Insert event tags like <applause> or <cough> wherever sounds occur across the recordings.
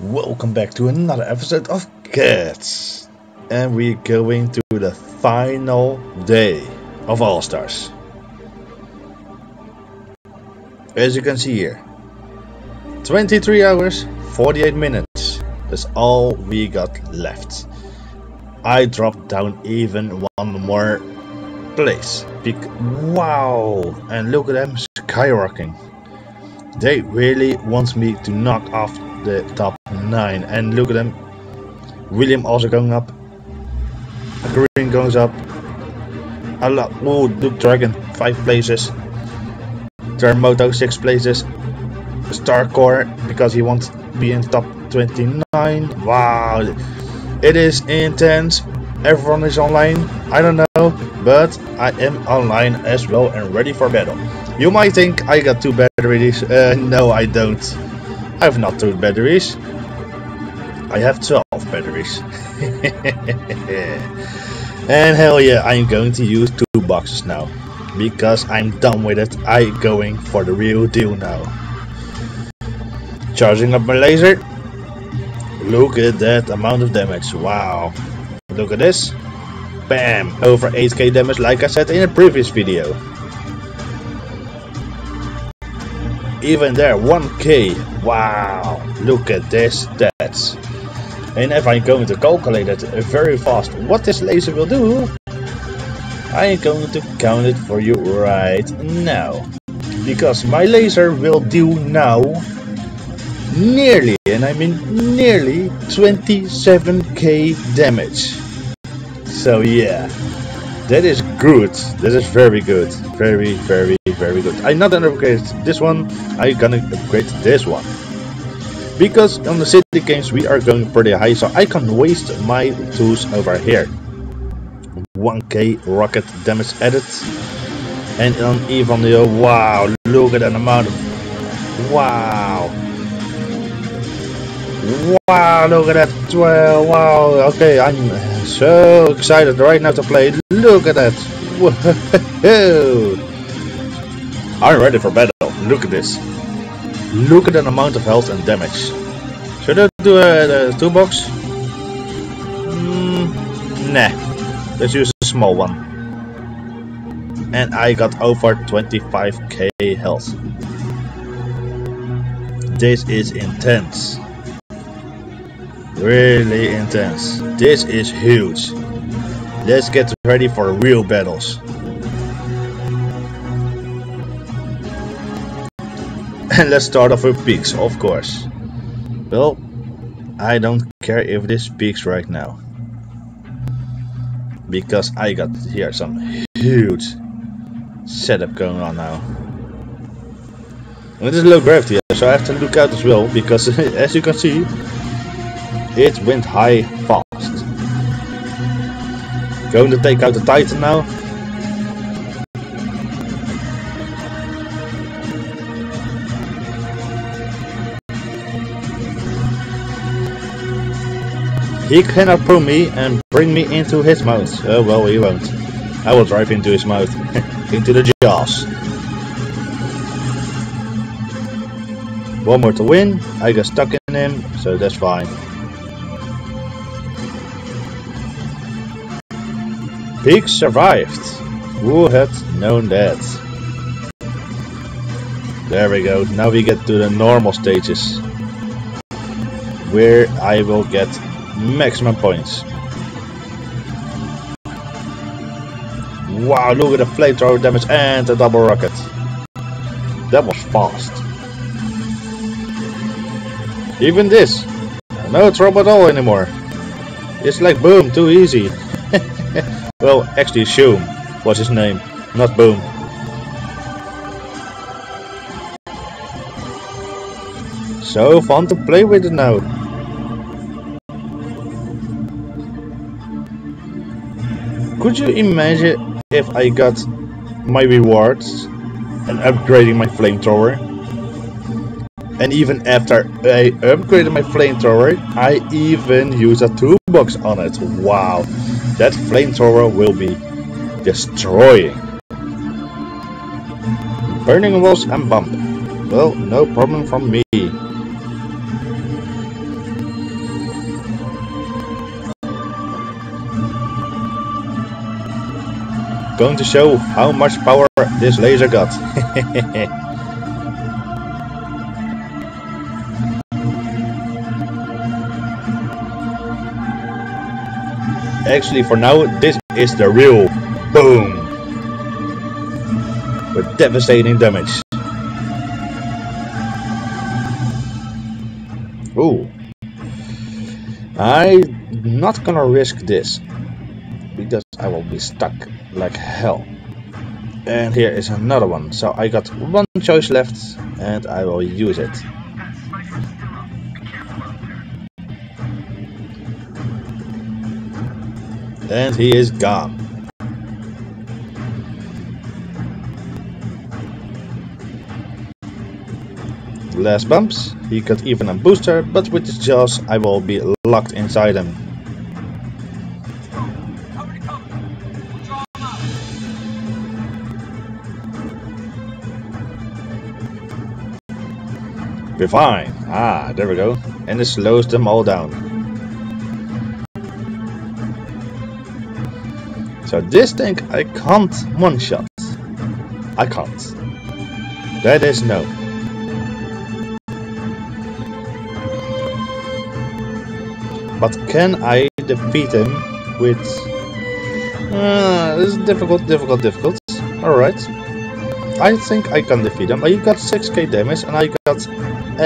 Welcome back to another episode of Cats. And we're going to the final day of All Stars. As you can see here, 23 hours, 48 minutes. That's all we got left. I dropped down even one more place. Wow! And look at them skyrocketing. They really want me to knock off the top 9. And look at them. William also going up. Green goes up. A lot. Oh, Duke Dragon, 5 places. Terremoto, 6 places. Starcore, because he wants to be in top 29. Wow. It is intense. Everyone is online. I don't know. But I am online as well and ready for battle. You might think I got two batteries. <laughs> Uh, no, I don't. I have not two batteries. I have 12 batteries. <laughs> and hell yeah, I'm going to use toolboxes now. Because I'm done with it, I'm going for the real deal now. Charging up my laser. Look at that amount of damage. Wow. Look at this. Bam! Over 8k damage like I said in a previous video. Even there, 1k. Wow! Look at this stats. And if I'm going to calculate it very fast what this laser will do, I am going to count it for you right now. Because my laser will do now nearly, and I mean nearly 27k damage. So yeah, that is good. That is very good. Very, very, very good. I'm not gonna upgrade this one. I'm gonna upgrade this one. Because on the city games we are going pretty high, so I can waste my tools over here. 1k rocket damage added. And on even the wow, look at that amount of wow. Wow, look at that. 12, wow, okay, I'm so excited right now to play, look at that, Whoa. I'm ready for battle, look at this, look at that amount of health and damage, should I do a, a toolbox? Mm, nah, let's use a small one, and I got over 25k health, this is intense. Really intense. This is huge. Let's get ready for real battles. <laughs> And let's start off with peaks, of course. Well, I don't care if this peaks right now. Because I got here some huge setup going on now. And It is low gravity, so I have to look out as well, because <laughs> as you can see, it went high fast. Going to take out the Titan now. He cannot pull me and bring me into his mouth. Oh well, he won't. I will drive into his mouth. <laughs> into the jaws. One more to win. I got stuck in him, so that's fine. Pig survived. Who had known that? There we go. Now we get to the normal stages. Where I will get maximum points. Wow, look at the flamethrower damage and the double rocket. That was fast. Even this. No trouble at all anymore. It's like boom, too easy. <laughs> Well, actually Shum was his name, not Boom. So fun to play with it now. Could you imagine if I got my rewards and upgrading my flamethrower? And even after I upgraded my flamethrower, I even use a toolbox on it. Wow, that flamethrower will be destroying. Burning walls and bump. Well, no problem from me. Going to show how much power this laser got. <laughs> Actually, for now, this is the real boom with devastating damage. Ooh. I'm not gonna risk this because I will be stuck like hell. And here is another one. So I got one choice left and I will use it. And he is gone. Last bumps, he got even a booster, but with his jaws I will be locked inside him. Be fine. Ah, there we go. And it slows them all down. So this tank I can't one-shot. I can't. That is no. But can I defeat him with... Uh, this is difficult, difficult, difficult. Alright. I think I can defeat him. I got 6k damage and I got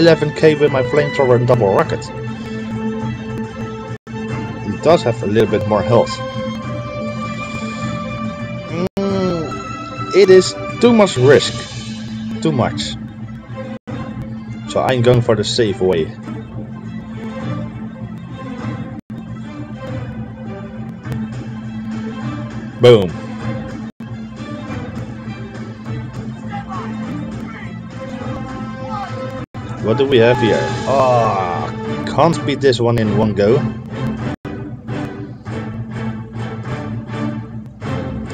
11k with my flamethrower and double rocket. He does have a little bit more health. It is too much risk. Too much. So I'm going for the safe way. Boom. What do we have here? Ah, oh, can't beat this one in one go.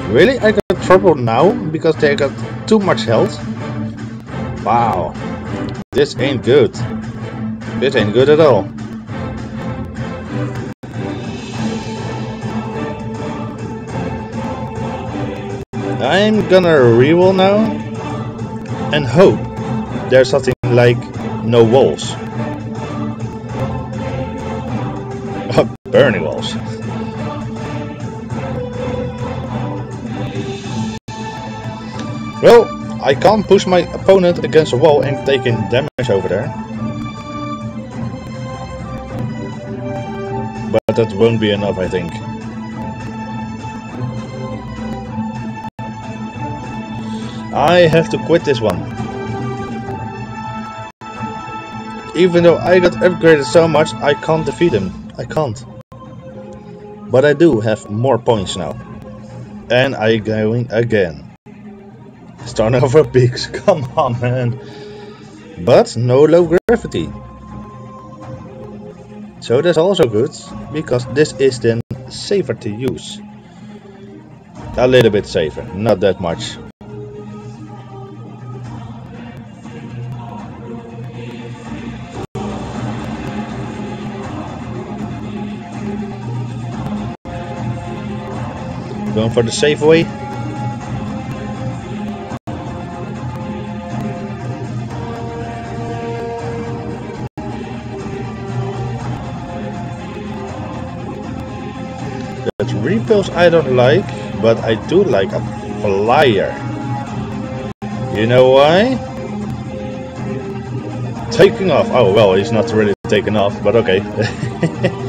Really? I got trouble now because they got too much health? Wow. This ain't good. This ain't good at all. I'm gonna reroll now and hope there's something like no walls. <laughs> Burning walls. Well, I can't push my opponent against a wall and taking damage over there. But that won't be enough, I think. I have to quit this one. Even though I got upgraded so much, I can't defeat him. I can't. But I do have more points now. And I going again. Starting over peaks, <laughs> come on man. But no low gravity. So that's also good, because this is then safer to use. A little bit safer, not that much. Going for the safe way. Repels I don't like, but I do like a flyer. You know why? Taking off. Oh well, he's not really taking off, but okay. <laughs>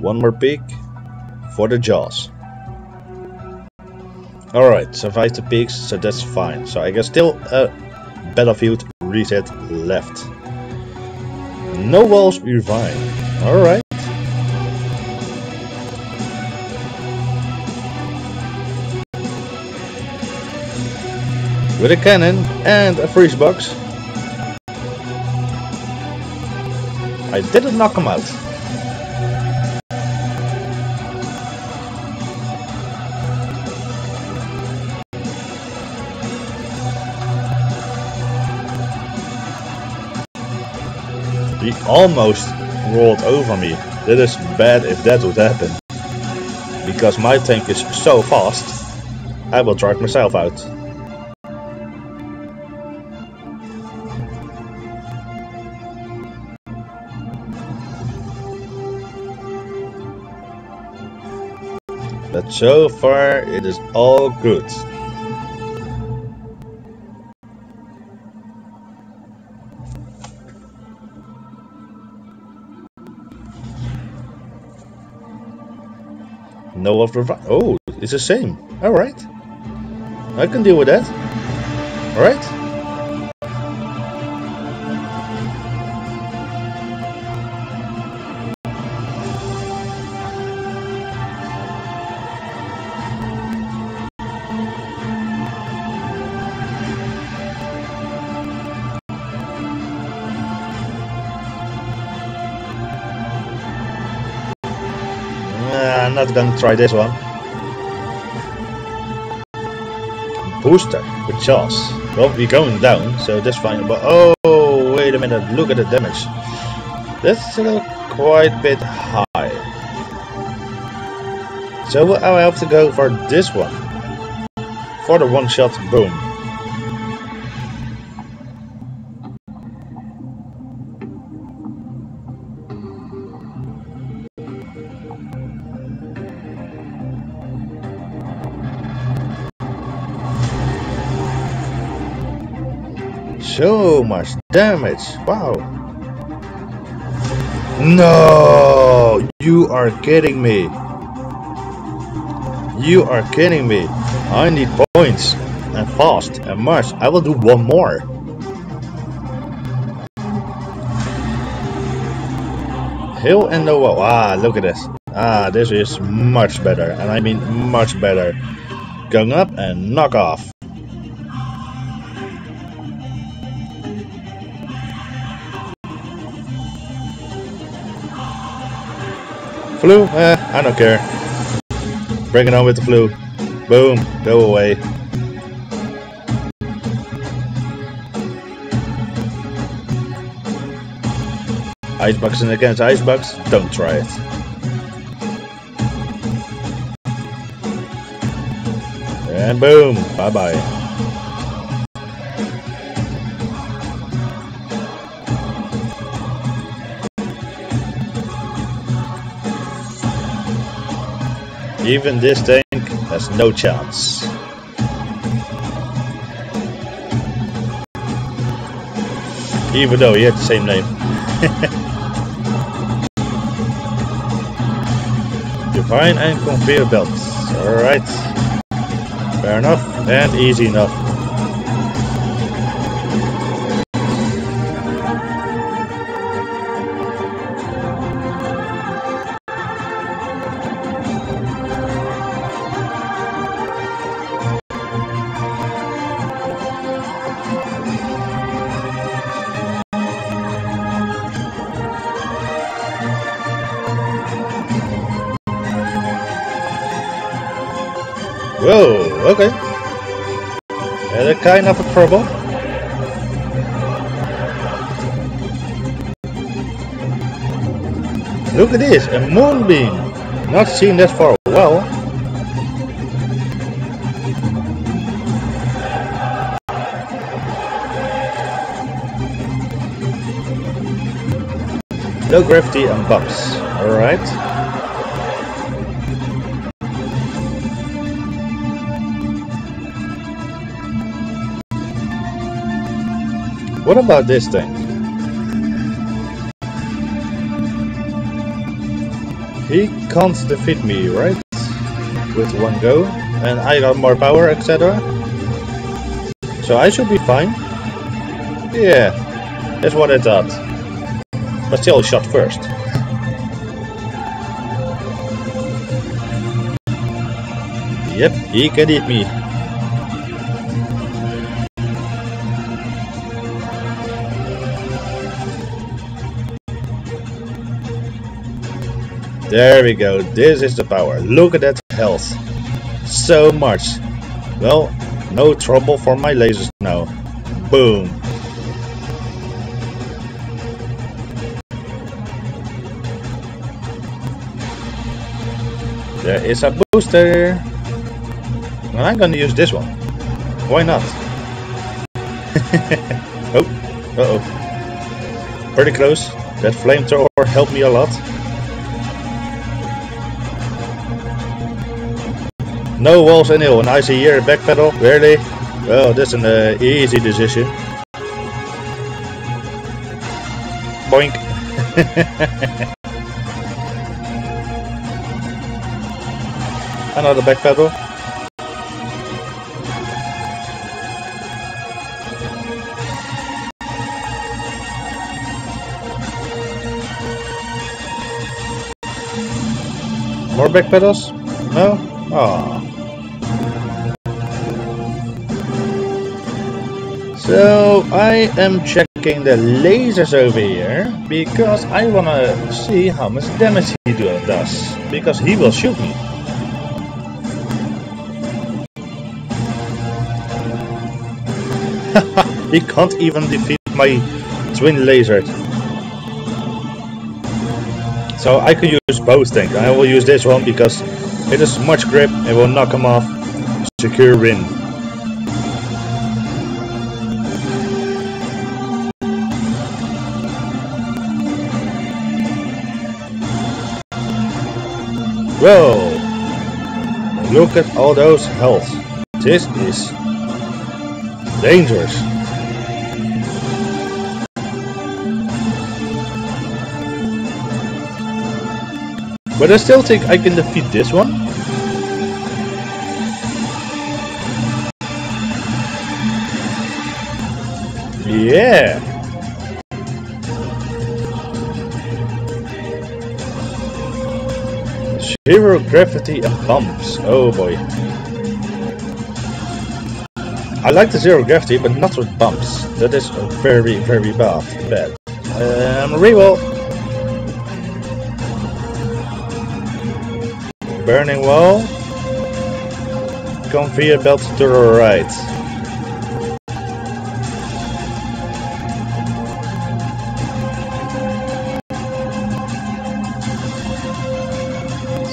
One more peak for the jaws. Alright, survive the peaks, so that's fine. So I guess still a battlefield reset left. No walls revive. Alright. With a cannon and a freeze box. I didn't knock him out. He almost rolled over me. That is bad if that would happen. Because my tank is so fast, I will drive myself out. But so far it is all good. No of the Oh, it's the same. Alright. I can deal with that. Alright. Not gonna try this one. Booster with Jaws. Well, we're going down, so that's fine. But oh, wait a minute! Look at the damage. That's uh, quite a bit high. So I have to go for this one. For the one shot boom. Much damage. Wow. No! You are kidding me. You are kidding me. I need points. And fast. And much. I will do one more. Hill and Nova. Ah, look at this. Ah, this is much better. And I mean much better. Going up and knock off. Flu? Eh, I don't care. It on with the flu. Boom, go away. Icebox and against Icebox? Don't try it. And boom, bye bye Even this tank has no chance. Even though he had the same name. <laughs> Divine and conveyor belts. Alright. Fair enough and easy enough. Had a kind of a trouble. Look at this, a moonbeam. Not seen that for a while. No gravity and bumps. Alright. What about this thing? He can't defeat me, right? With one go, and I got more power, etc. So I should be fine. Yeah, that's what I thought. But still shot first. Yep, he can hit me. There we go, this is the power. Look at that health. So much. Well, no trouble for my lasers now. Boom. There is a booster. And I'm gonna use this one. Why not? <laughs> oh, uh oh. Pretty close. That flamethrower helped me a lot. No walls in hill, and I see here backpedal, really? Well, that's an uh, easy decision. Boink. <laughs> Another backpedal. More backpedals? No? Ah. So I am checking the lasers over here because I wanna see how much damage he do, does because he will shoot me. <laughs> he can't even defeat my twin laser. So I could use both things. I will use this one because it has much grip, it will knock him off. Secure win. Whoa! Look at all those health. This is dangerous. But I still think I can defeat this one. Yeah! Zero gravity and bumps. Oh boy. I like the zero gravity, but not with bumps. That is very, very bad. Bad. Um, reroll. Burning wall. Conveyor belt to the right.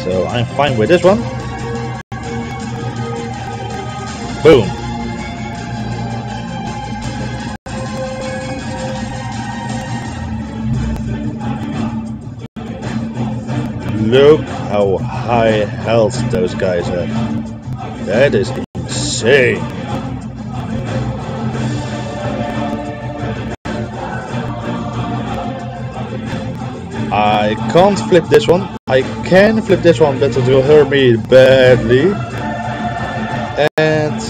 So I'm fine with this one. Boom. High health those guys have. That is insane. I can't flip this one. I can flip this one, but it will hurt me badly. And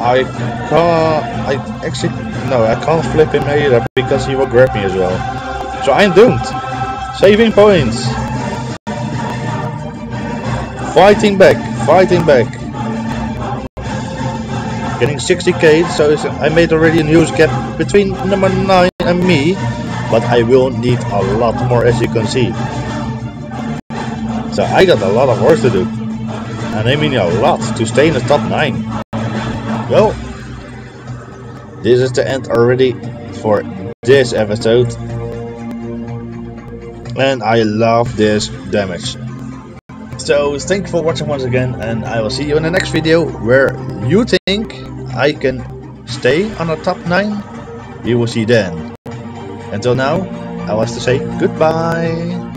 I can't... I actually... No, I can't flip him either, because he will grab me as well. So I'm doomed. Saving points. Fighting back. Fighting back. Getting 60k, so I made already a huge gap between number 9 and me but I will need a lot more as you can see. So I got a lot of work to do. And I mean a lot to stay in the top 9. Well, this is the end already for this episode. And I love this damage. So thank you for watching once again and I will see you in the next video where you think I can stay on the top 9. You will see then. Until now, I was to say goodbye.